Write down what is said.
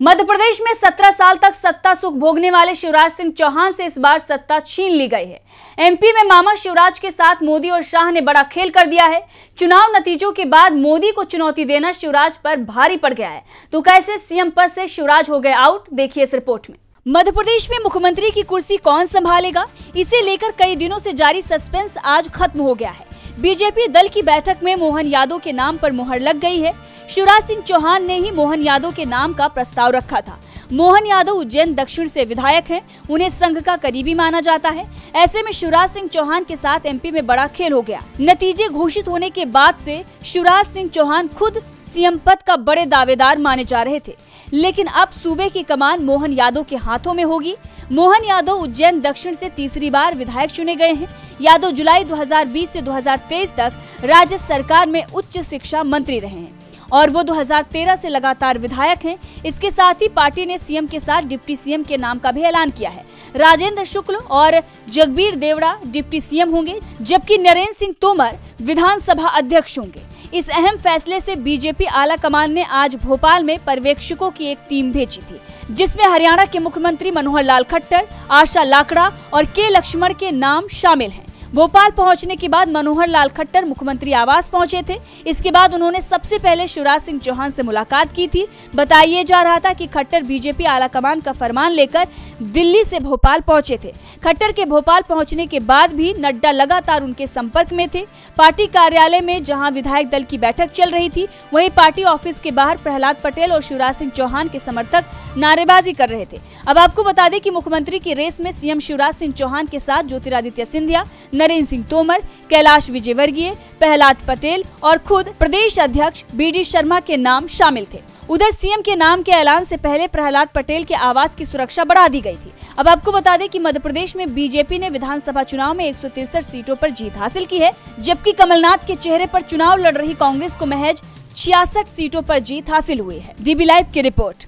मध्य प्रदेश में 17 साल तक सत्ता सुख भोगने वाले शिवराज सिंह चौहान से इस बार सत्ता छीन ली गई है। एमपी में मामा शिवराज के साथ मोदी और शाह ने बड़ा खेल कर दिया है। चुनाव नतीजों के बाद मोदी को चुनौती देना शिवराज पर भारी पड़ गया है। तो कैसे सीएम पद से शिवराज हो गए आउट देखिए इस रिपोर्ट में। मध्य प्रदेश में मुख्यमंत्री की कुर्सी कौन संभालेगा? इसे लेकर कई दिनों से जारी सस्पेंस आज खत्म हो गया है। बीजेपी दल की बैठक में मोहन यादव के नाम पर मुहर लग गई है। शिवराज सिंह चौहान ने ही मोहन यादव के नाम का प्रस्ताव रखा था। मोहन यादव उज्जैन दक्षिण से विधायक हैं। उन्हें संघ का करीबी माना जाता है। ऐसे में शिवराज सिंह चौहान के साथ एमपी में बड़ा खेल हो गया। नतीजे घोषित होने के बाद से शिवराज सिंह चौहान खुद सीएम पद का बड़े दावेदार माने जा रहे थे। लेकिन अब सूबे की कमान मोहन यादव के हाथों में होगी। मोहन यादव उज्जैन दक्षिण से तीसरी बार विधायक चुने गए हैं। यादव जुलाई 2020 से 2023 तक राज्य सरकार में उच्च शिक्षा मंत्री रहे हैं। और वो 2013 से लगातार विधायक हैं। इसके साथ ही पार्टी ने सीएम के साथ डिप्टी सीएम के नाम का भी ऐलान किया है। राजेंद्र शुक्ल और जगबीर देवड़ा डिप्टी सीएम होंगे, जबकि नरेंद्र सिंह तोमर विधानसभा अध्यक्ष होंगे। इस अहम फैसले से बीजेपी आला कमान ने आज भोपाल में पर्यवेक्षकों की एक टीम भेजी थी, जिसमें हरियाणा के मुख्यमंत्री मनोहर लाल खट्टर, आशा लाकड़ा और के लक्ष्मण के नाम शामिल हैं। भोपाल पहुँचने के बाद मनोहर लाल खट्टर मुख्यमंत्री आवास पहुँचे थे। इसके बाद उन्होंने सबसे पहले शिवराज सिंह चौहान से मुलाकात की थी। बताइए जा रहा था कि खट्टर बीजेपी आला कमान का फरमान लेकर दिल्ली से भोपाल पहुँचे थे। खट्टर के भोपाल पहुँचने के बाद भी नड्डा लगातार उनके संपर्क में थे। पार्टी कार्यालय में जहाँ विधायक दल की बैठक चल रही थी, वहीं पार्टी ऑफ़िस के बाहर प्रहलाद पटेल और शिवराज सिंह चौहान के समर्थक नारेबाजी कर रहे थे। अब आपको बता दें कि मुख्यमंत्री की रेस में सीएम शिवराज सिंह चौहान के साथ ज्योतिरादित्य सिंधिया, नरेंद्र सिंह तोमर, कैलाश विजयवर्गीय, प्रहलाद पटेल और खुद प्रदेश अध्यक्ष बीडी शर्मा के नाम शामिल थे। उधर सीएम के नाम के ऐलान से पहले प्रहलाद पटेल के आवास की सुरक्षा बढ़ा दी गई थी। अब आपको बता दें कि मध्य प्रदेश में बीजेपी ने विधानसभा चुनाव में एक सीटों पर जीत हासिल की है, जबकि कमलनाथ के चेहरे पर चुनाव लड़ रही कांग्रेस को महज छियासठ सीटों पर जीत हासिल हुई है। डीबी लाइव की रिपोर्ट।